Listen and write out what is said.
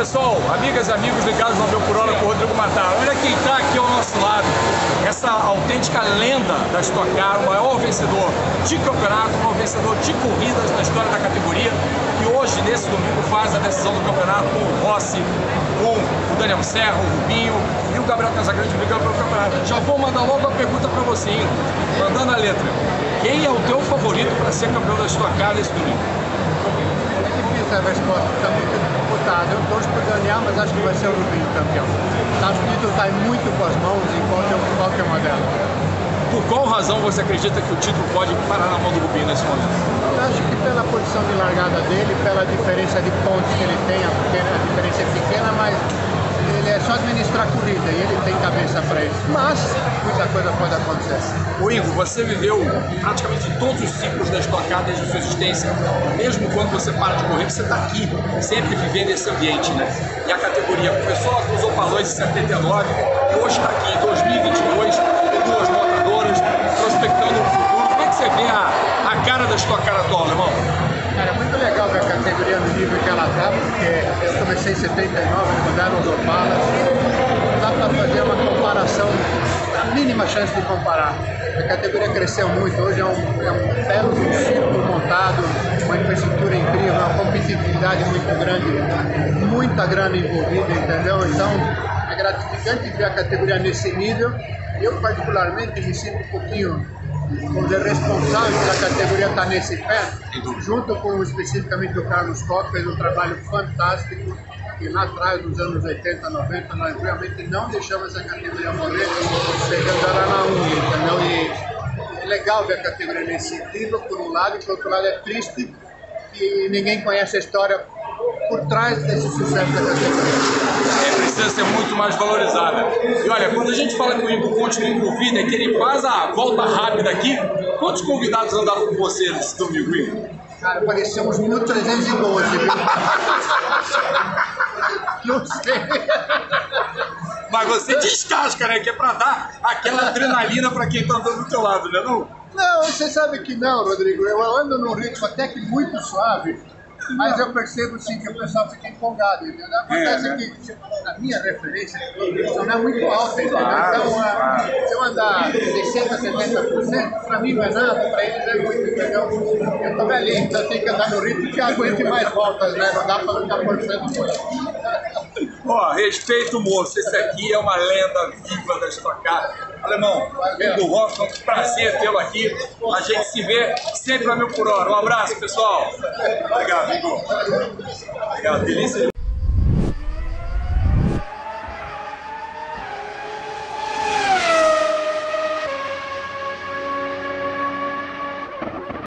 Amigas e amigos ligados ao meu por hora com o Rodrigo Matar. Olha quem está aqui ao nosso lado. Essa autêntica lenda da Stock o maior vencedor de campeonato, o maior vencedor de corridas na história da categoria. E hoje, nesse domingo, faz a decisão do campeonato com o Rossi, com o Daniel Serra, o Rubinho e o Gabriel Casagrande brigando pelo campeonato. Já vou mandar logo a pergunta para você, Ingo, mandando a letra. Quem é o teu favorito para ser campeão da Stock Car nesse domingo? Difícil a resposta, Eu torço para ganhar, mas acho que vai ser o Rubinho campeão. Tá, o título está muito com as mãos em qualquer, qualquer uma delas. Por qual razão você acredita que o título pode parar na mão do Rubinho nesse momento? Eu acho que pela posição de largada dele, pela diferença de pontos que ele tem, a, pequena, a diferença é pequena, mas só administrar a corrida e ele tem cabeça para isso. Mas muita coisa pode acontecer. O Ingo, você viveu praticamente todos os ciclos da Stock Car desde a sua existência. Mesmo quando você para de correr, você está aqui, sempre vivendo esse ambiente, né? E a categoria começou lá com os opalões em 79 e hoje está aqui em 2022, com duas montadoras, prospectando o futuro. Como é que você vê a, a cara da Stock Car atual, irmão? Cara, é muito legal ver a categoria no nível que ela está, porque eu comecei em 79, mudaram os opalas. Mínima chance de comparar. A categoria cresceu muito, hoje é um, é um belo círculo montado, uma infraestrutura incrível, uma competitividade muito grande, muita grana envolvida, entendeu? Então é gratificante ver a categoria nesse nível. Eu, particularmente, me sinto um pouquinho dizer, responsável pela categoria estar nesse pé, junto com especificamente o Carlos Costa, fez um trabalho fantástico que lá atrás, nos anos 80, 90, nós realmente não deixamos a categoria morrer, pegando ela na unha, entendeu? E é legal ver a categoria nesse sentido, por um lado, e por outro lado é triste que ninguém conhece a história por trás desse sucesso da categoria. É, precisa ser muito mais valorizada. E olha, quando a gente fala que o continua envolvido, é que ele faz a volta rápida aqui. Quantos convidados andaram com você nesse domingo, Cara, parecemos 1.312. 312. Mas você descasca, né? Que é pra dar aquela adrenalina pra quem tá andando do teu lado, né não? Não, você sabe que não, Rodrigo. Eu ando num ritmo até que muito suave, mas eu percebo sim que o pessoal fica empolgado, entendeu? Acontece É, né? que a minha referência não é muito alta, entendeu? Claro, então, claro. se eu andar 60%, 70%, para mim não é nada, para eles é muito, entendeu? Eu tô velhinho, então tenho que andar no ritmo que aguente mais voltas, né? Não dá para ficar forçando muito. Ó, respeito o moço, esse aqui é uma lenda viva da Stock Car. Alemão, Ingo Rock, é um prazer tê-lo aqui. A gente se vê sempre a mil por hora. Um abraço, pessoal. Obrigado, Ingo. Obrigado, delícia.